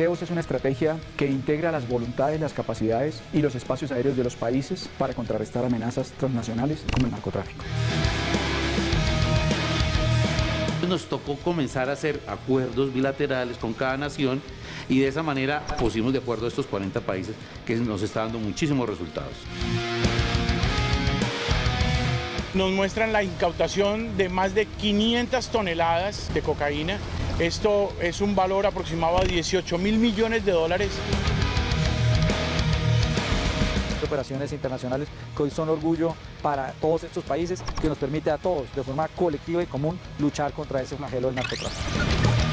SEOS es una estrategia que integra las voluntades, las capacidades y los espacios aéreos de los países para contrarrestar amenazas transnacionales como el narcotráfico. Nos tocó comenzar a hacer acuerdos bilaterales con cada nación y de esa manera pusimos de acuerdo a estos 40 países que nos está dando muchísimos resultados. Nos muestran la incautación de más de 500 toneladas de cocaína. Esto es un valor aproximado a 18 mil millones de dólares operaciones internacionales que hoy son orgullo para todos estos países que nos permite a todos de forma colectiva y común luchar contra ese flagelo del narcotráfico.